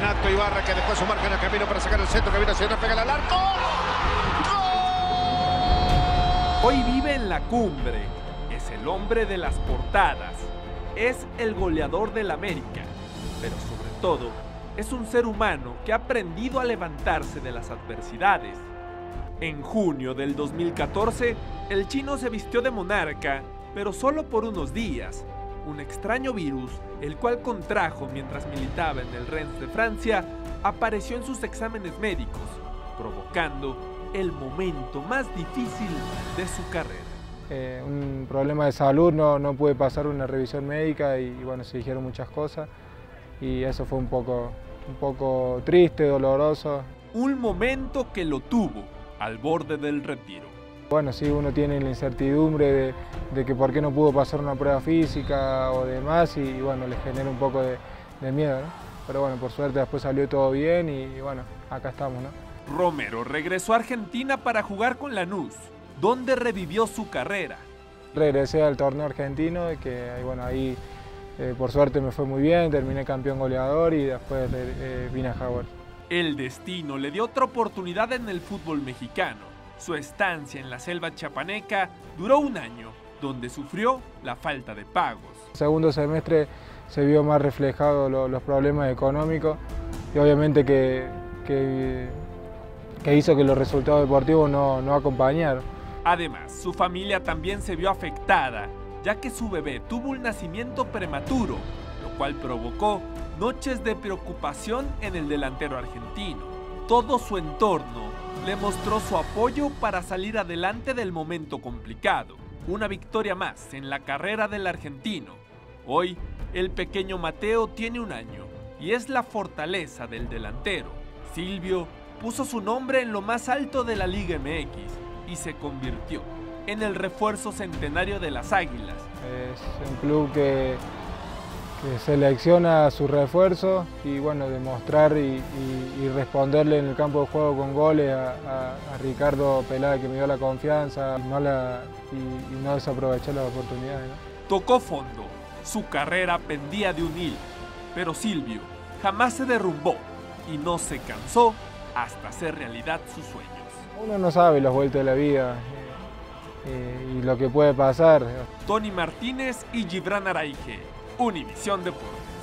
Renato Ibarra que dejó su marca en el camino para sacar el centro que viene hacia pega al arco. Hoy vive en la cumbre. Es el hombre de las portadas. Es el goleador del América. Pero sobre todo, es un ser humano que ha aprendido a levantarse de las adversidades. En junio del 2014, el chino se vistió de monarca, pero solo por unos días. Un extraño virus, el cual contrajo mientras militaba en el Rennes de Francia, apareció en sus exámenes médicos, provocando el momento más difícil de su carrera. Eh, un problema de salud, no, no pude pasar una revisión médica y, y bueno, se dijeron muchas cosas y eso fue un poco, un poco triste, doloroso. Un momento que lo tuvo al borde del retiro. Bueno, sí, uno tiene la incertidumbre de, de que por qué no pudo pasar una prueba física o demás y, y bueno, le genera un poco de, de miedo, ¿no? Pero bueno, por suerte después salió todo bien y, y bueno, acá estamos, ¿no? Romero regresó a Argentina para jugar con Lanús, donde revivió su carrera. Regresé al torneo argentino y que bueno, ahí eh, por suerte me fue muy bien, terminé campeón goleador y después eh, vine a Jaguar. El destino le dio otra oportunidad en el fútbol mexicano. Su estancia en la selva chapaneca duró un año, donde sufrió la falta de pagos. Segundo semestre se vio más reflejado lo, los problemas económicos y obviamente que, que, que, hizo que los resultados deportivos no, no acompañaron. Además, su familia también se vio afectada ya que su bebé tuvo un nacimiento prematuro, lo cual provocó noches de preocupación en el delantero argentino. Todo su entorno le mostró su apoyo para salir adelante del momento complicado. Una victoria más en la carrera del argentino. Hoy, el pequeño Mateo tiene un año y es la fortaleza del delantero. Silvio puso su nombre en lo más alto de la Liga MX y se convirtió en el refuerzo centenario de las Águilas. Es un club que, selecciona su refuerzo y bueno, demostrar y, y, y, responderle en el campo de juego con goles a, a, a Ricardo Pelada que me dio la confianza no la, y, y, no desaprovechar las oportunidades. ¿no? Tocó fondo, su carrera pendía de un hilo, pero Silvio jamás se derrumbó y no se cansó hasta hacer realidad sus sueños. Uno no sabe las vueltas de la vida, eh, y lo que puede pasar. Tony Martínez y Gibran Araige, Univisión Deportes.